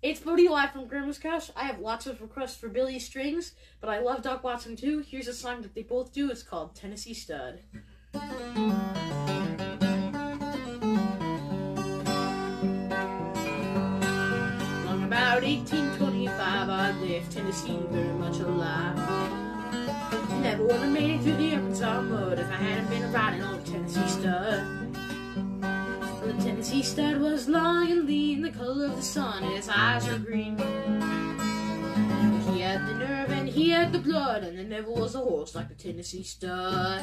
It's Bodhi live from Grandma's Couch. I have lots of requests for Billy Strings, but I love Doc Watson too. Here's a song that they both do. It's called Tennessee Stud. Long about 1825, I left Tennessee very much alive. Never would have made it through the Arkansas mud if I hadn't been riding on Tennessee stud. Tennessee stud was long and lean, the color of the sun, and his eyes were green. He had the nerve and he had the blood, and there never was a horse like the Tennessee stud.